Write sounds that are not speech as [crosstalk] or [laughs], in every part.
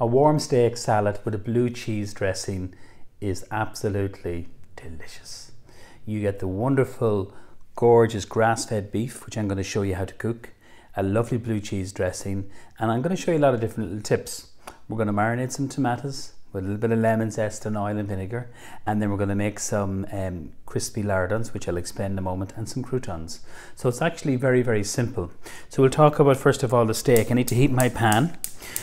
A warm steak salad with a blue cheese dressing is absolutely delicious. You get the wonderful, gorgeous grass fed beef, which I'm going to show you how to cook, a lovely blue cheese dressing, and I'm going to show you a lot of different little tips. We're going to marinate some tomatoes with a little bit of lemon zest and oil and vinegar. And then we're going to make some um, crispy lardons, which I'll explain in a moment, and some croutons. So it's actually very, very simple. So we'll talk about first of all the steak. I need to heat my pan.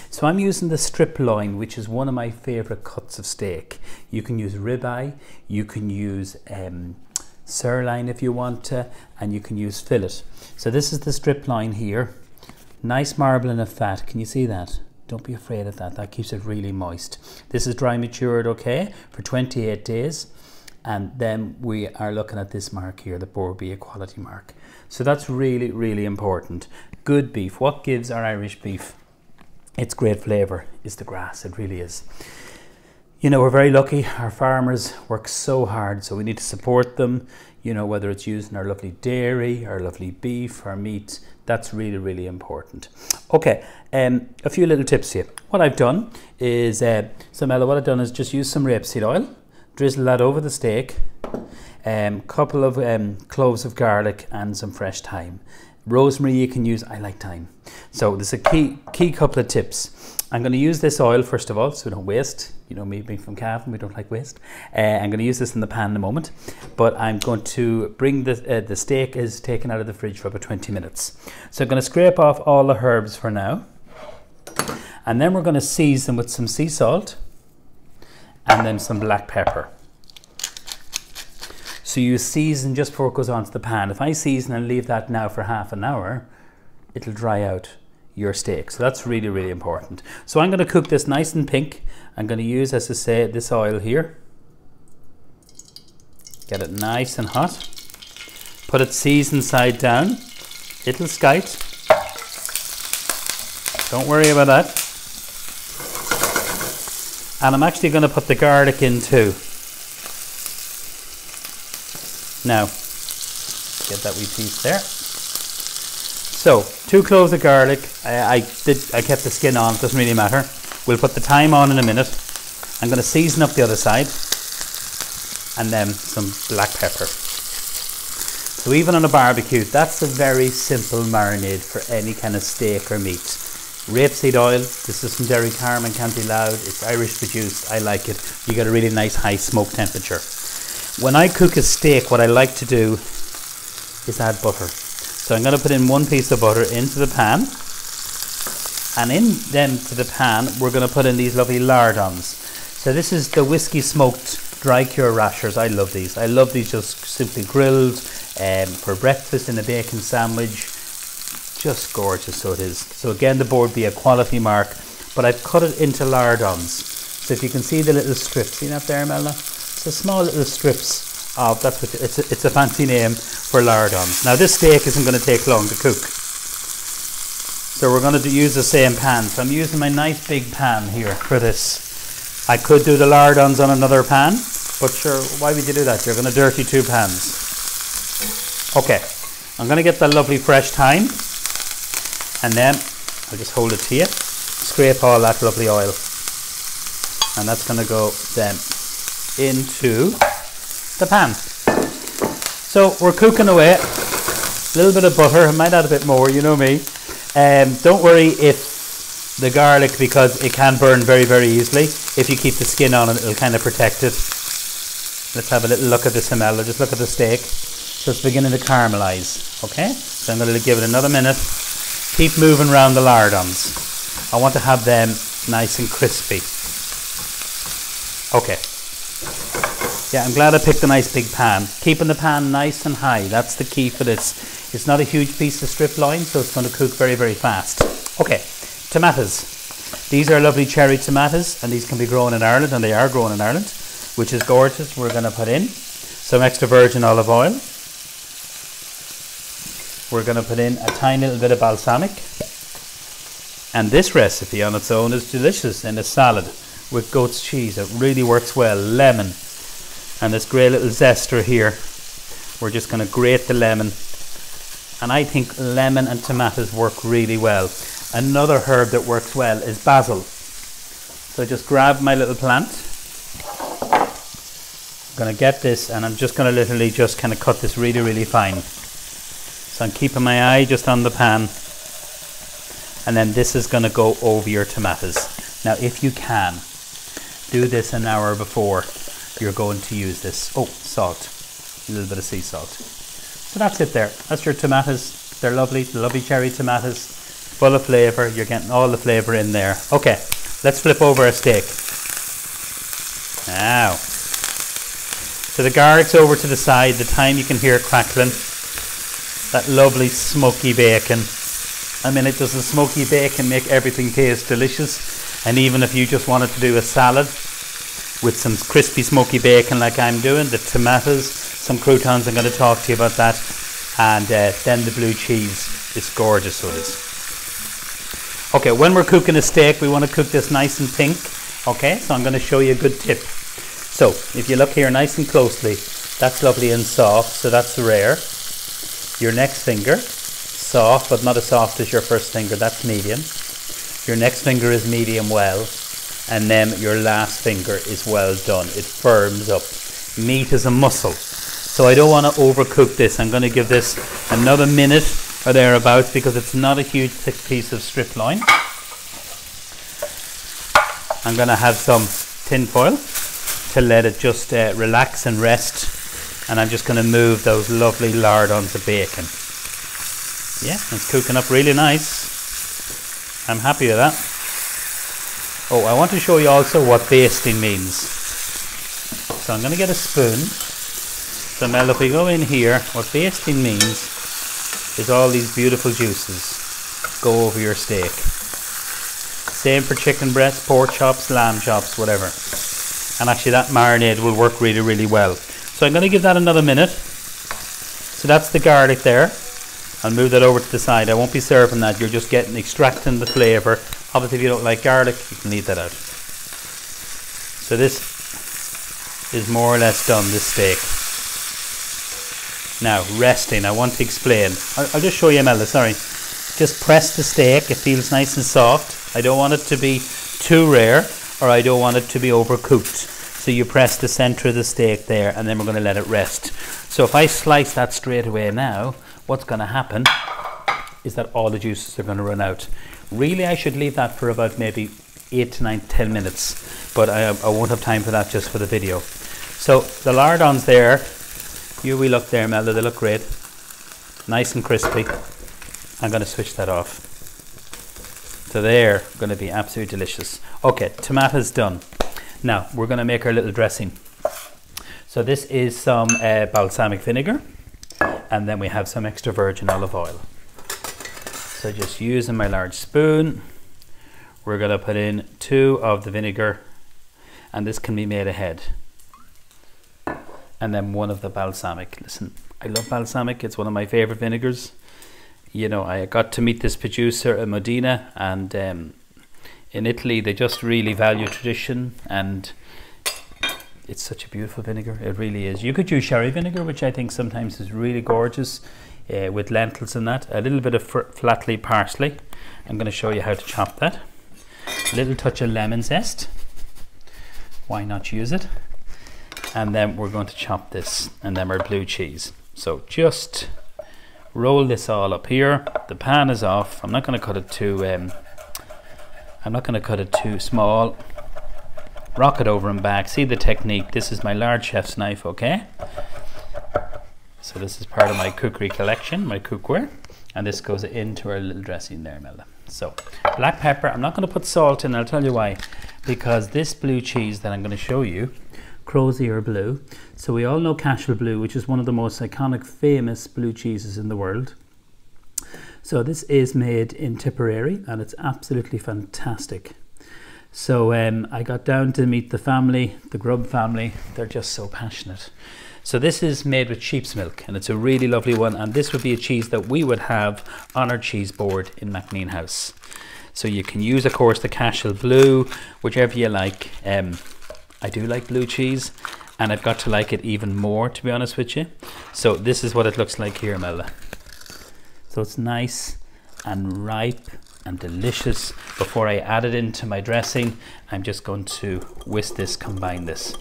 So I'm using the strip loin, which is one of my favorite cuts of steak. You can use ribeye, you can use um, sirloin if you want to, and you can use fillet. So this is the strip loin here. Nice marbling of fat. Can you see that? Don't be afraid of that. That keeps it really moist. This is dry matured, okay, for 28 days. And then we are looking at this mark here, the Bord Bia quality mark. So that's really, really important. Good beef. What gives our Irish beef its great flavour is the grass. It really is. You know, we're very lucky. Our farmers work so hard, so we need to support them. You know, whether it's using our lovely dairy, our lovely beef, our meat, that's really, really important. Okay, um, a few little tips here. What I've done is, uh, so Mella, what I've done is just use some rapeseed oil, drizzle that over the steak, a um, couple of um, cloves of garlic and some fresh thyme. Rosemary you can use, I like thyme. So there's a key, key couple of tips. I'm going to use this oil first of all so we don't waste. You know me being from Cavan, we don't like waste. Uh, I'm going to use this in the pan in a moment, but I'm going to bring the, uh, the steak is taken out of the fridge for about 20 minutes. So I'm going to scrape off all the herbs for now. And then we're going to season with some sea salt and then some black pepper. So you season just before it goes onto the pan. If I season and leave that now for half an hour, it'll dry out your steak. So that's really, really important. So I'm going to cook this nice and pink. I'm going to use, as I say, this oil here. Get it nice and hot. Put it seasoned side down. Little skite. Don't worry about that. And I'm actually going to put the garlic in too. Now, get that wee piece there. So, two cloves of garlic. I, I, did. I kept the skin on. Doesn't really matter. We'll put the thyme on in a minute. I'm going to season up the other side, and then some black pepper. So even on a barbecue, that's a very simple marinade for any kind of steak or meat. Rapeseed oil. This is from Derrycamma, County Louth. It's Irish produced. I like it. You get a really nice high smoke temperature. When I cook a steak, what I like to do is add butter. So I'm going to put in one piece of butter into the pan. And in then to the pan, we're going to put in these lovely lardons. So this is the whiskey smoked dry cure rashers. I love these. I love these just simply grilled um, for breakfast in a bacon sandwich. Just gorgeous, so it is. So again, the Bord Bia quality mark, but I've cut it into lardons. So if you can see the little strips, see that there, Melna? So small little strips of that's what it's a, it's a fancy name for lardons. Now this steak isn't going to take long to cook. So we're going to use the same pan. So I'm using my nice big pan here for this. I could do the lardons on another pan, but sure, why would you do that? You're going to dirty two pans. Okay, I'm going to get the lovely fresh thyme, and then I'll just hold it to you, scrape all that lovely oil, and that's going to go then into the pan. So we're cooking away. A little bit of butter. I might add a bit more. You know me. Um, don't worry if the garlic because it can burn very very easily. If you keep the skin on it, it'll kind of protect it. Let's have a little look at the smell. Just look at the steak. So it's beginning to caramelize. Okay. So I'm going to give it another minute. Keep moving around the lardons. I want to have them nice and crispy. Okay. Yeah, I'm glad I picked a nice big pan. Keeping the pan nice and high, that's the key for this. It's not a huge piece of strip loin, so it's going to cook very, very fast. Okay, tomatoes. These are lovely cherry tomatoes, and these can be grown in Ireland, and they are grown in Ireland, which is gorgeous. We're going to put in some extra virgin olive oil. We're going to put in a tiny little bit of balsamic. And this recipe on its own is delicious in a salad with goat's cheese. It really works well. Lemon, and this grey little zester here we're just going to grate the lemon and I think lemon and tomatoes work really well another herb that works well is basil So just grab my little plant. I'm going to get this and I'm just going to literally just kind of cut this really, really fine. So I'm keeping my eye just on the pan. And then this is going to go over your tomatoes. Now, if you can, do this an hour before you're going to use this. Oh, salt. A little bit of sea salt. So that's it there. That's your tomatoes. They're lovely, lovely cherry tomatoes. Full of flavour. You're getting all the flavour in there. Okay, let's flip over a steak. Now, so the garlic's over to the side. The time you can hear crackling. That lovely smoky bacon. I mean, it does the smoky bacon make everything taste delicious. And even if you just wanted to do a salad with some crispy smoky bacon like I'm doing, the tomatoes, some croutons, I'm going to talk to you about that. And uh, then the blue cheese. It's gorgeous, so it is. Okay, when we're cooking a steak, we want to cook this nice and pink. Okay, so I'm going to show you a good tip. So if you look here nice and closely, that's lovely and soft, so that's rare. Your next finger, soft, but not as soft as your first finger, that's medium. Your next finger is medium well, and then your last finger is well done. It firms up. Meat is a muscle, so I don't want to overcook this. I'm going to give this another minute or thereabouts because it's not a huge thick piece of strip loin. I'm going to have some tin foil to let it just uh, relax and rest. And I'm just going to move those lovely lardons of bacon. Yeah, it's cooking up really nice. I'm happy with that. Oh, I want to show you also what basting means. So I'm going to get a spoon. So now if we go in here, what basting means is all these beautiful juices go over your steak. Same for chicken breast, pork chops, lamb chops, whatever and actually that marinade will work really really well so I'm going to give that another minute so that's the garlic there I'll move that over to the side I won't be serving that you're just getting extracting the flavour obviously if you don't like garlic you can leave that out. So this is more or less done this steak. Now resting. I want to explain. I'll, I'll just show you Imelda sorry. Just press the steak. It feels nice and soft. I don't want it to be too rare or I don't want it to be overcooked. So you press the center of the steak there and then we're going to let it rest. So if I slice that straight away now, what's going to happen is that all the juices are going to run out. Really, I should leave that for about maybe 8 to 9, 10 minutes, but I, I won't have time for that just for the video. So the lardons there, you we look there, Melda, they look great. Nice and crispy. I'm going to switch that off. So they're going to be absolutely delicious. Okay, tomatoes done. Now we're going to make our little dressing. So this is some uh, balsamic vinegar and then we have some extra virgin olive oil. So just using my large spoon, we're going to put in two of the vinegar and this can be made ahead. And then one of the balsamic. Listen, I love balsamic. It's one of my favorite vinegars you know, I got to meet this producer in Modena, and um, in Italy, they just really value tradition, and it's such a beautiful vinegar. It really is. You could use sherry vinegar, which I think sometimes is really gorgeous uh, with lentils and that. A little bit of flat leaf parsley. I'm going to show you how to chop that. A little touch of lemon zest. Why not use it? And then we're going to chop this, and then our blue cheese. So just roll this all up here the pan is off I'm not going to cut it too um, I'm not going to cut it too small rock it over and back see the technique this is my large chef's knife okay so this is part of my cookery collection my cookware and this goes into our little dressing there Melda so black pepper I'm not going to put salt in I'll tell you why because this blue cheese that I'm going to show you Crozier Blue. So we all know Cashel blue, which is one of the most iconic, famous blue cheeses in the world. So this is made in Tipperary and it's absolutely fantastic. So um, I got down to meet the family, the Grubb family. They're just so passionate. So this is made with sheep's milk and it's a really lovely one. And this would be a cheese that we would have on our cheese board in MacNean House. So you can use, of course, the Cashel Blue, whichever you like. Um, I do like blue cheese and I've got to like it even more to be honest with you. So this is what it looks like here, Melda. So it's nice and ripe and delicious. Before I add it into my dressing, I'm just going to whisk this, combine this.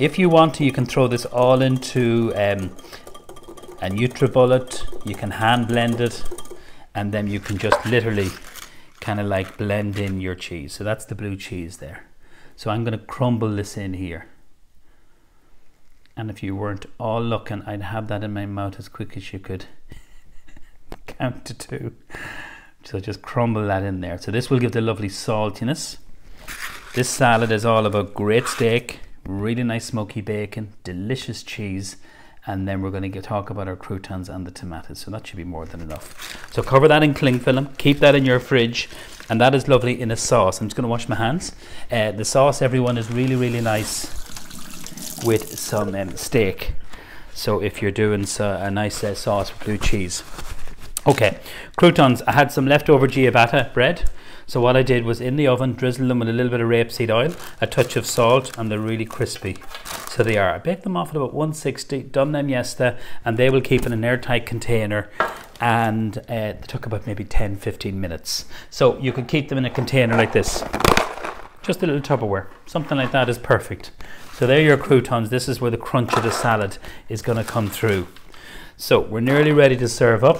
If you want to, you can throw this all into um, a NutriBullet. You can hand blend it, and then you can just literally kind of like blend in your cheese. So that's the blue cheese there. So I'm going to crumble this in here. And if you weren't all looking, I'd have that in my mouth as quick as you could [laughs] count to two. So just crumble that in there. So this will give the lovely saltiness. This salad is all about great steak, really nice smoky bacon, delicious cheese, and then we're going to talk about our croutons and the tomatoes. So that should be more than enough. So cover that in cling film, keep that in your fridge, and that is lovely in a sauce. I'm just going to wash my hands. Uh, the sauce, everyone, is really, really nice with some um, steak. So if you're doing a nice uh, sauce with blue cheese. Okay, croutons. I had some leftover ciabatta bread. So what I did was in the oven, drizzle them with a little bit of rapeseed oil, a touch of salt, and they're really crispy. So they are. I baked them off at about 160, done them yesterday, and they will keep in an airtight container. And uh, they took about maybe 10, 15 minutes. So you could keep them in a container like this. Just a little Tupperware. Something like that is perfect. So there are your croutons. This is where the crunch of the salad is going to come through. So we're nearly ready to serve up.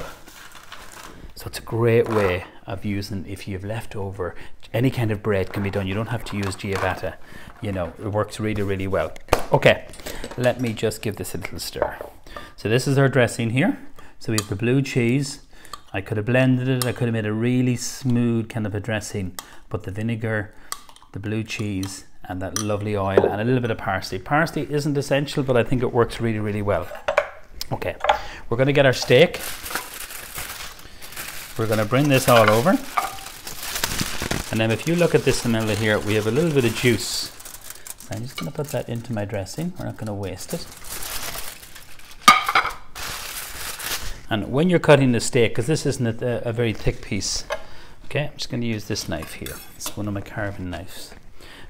So it's a great way of using if you have leftover any kind of bread can be done. You don't have to use ciabatta. You know, it works really, really well. Okay, let me just give this a little stir. So this is our dressing here. So we have the blue cheese. I could have blended it. I could have made a really smooth kind of a dressing, but the vinegar, the blue cheese, and that lovely oil and a little bit of parsley. Parsley isn't essential, but I think it works really, really well. Okay, we're going to get our steak. We're going to bring this all over. And then if you look at this Amanda here, we have a little bit of juice. So I'm just going to put that into my dressing. We're not going to waste it. And when you're cutting the steak, because this isn't a, a very thick piece, okay, I'm just going to use this knife here. It's one of my carving knives.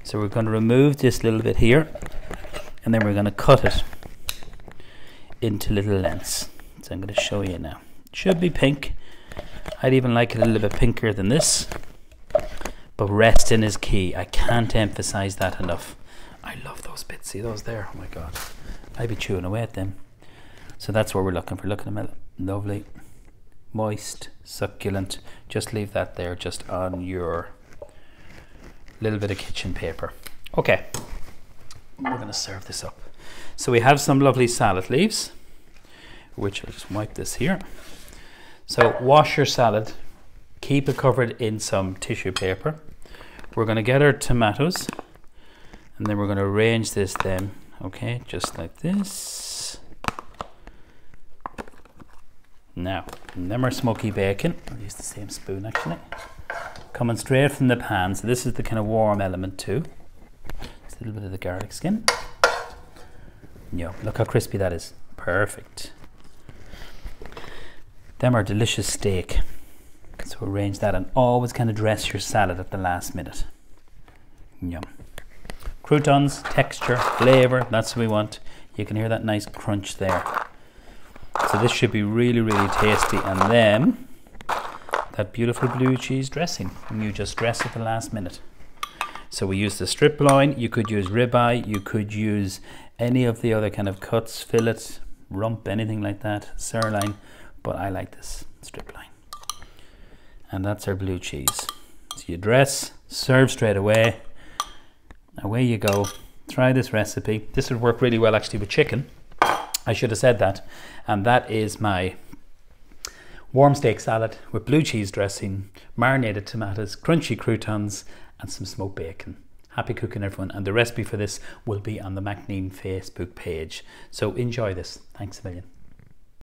So we're going to remove this little bit here and then we're going to cut it into little lengths. So I'm going to show you now. It should be pink. I'd even like it a little bit pinker than this. But resting is key. I can't emphasize that enough. I love those bits. See those there? Oh my god. I'd be chewing away at them. So that's what we're looking for. Look at them. Lovely. Moist, succulent. Just leave that there just on your little bit of kitchen paper. Okay, we're going to serve this up. So we have some lovely salad leaves, which I'll just wipe this here. So wash your salad, keep it covered in some tissue paper. We're going to get our tomatoes, and then we're going to arrange this then, okay, just like this. Now, and then our smoky bacon. I'll use the same spoon actually coming straight from the pan. So this is the kind of warm element too. Just a little bit of the garlic skin. Yeah, look how crispy that is. Perfect. Them are delicious steak. So arrange that and always kind of dress your salad at the last minute. Yum. Croutons, texture, flavor, that's what we want. You can hear that nice crunch there. So this should be really, really tasty. And then that beautiful blue cheese dressing and you just dress at the last minute. So we use the strip loin, you could use ribeye, you could use any of the other kind of cuts, fillet, rump, anything like that, sirloin, but I like this strip loin. And that's our blue cheese. So you dress, serve straight away, away you go. Try this recipe. This would work really well actually with chicken. I should have said that. And that is my warm steak salad with blue cheese dressing, marinated tomatoes, crunchy croutons, and some smoked bacon. Happy cooking, everyone. And the recipe for this will be on the MacNean Facebook page. So enjoy this. Thanks a million.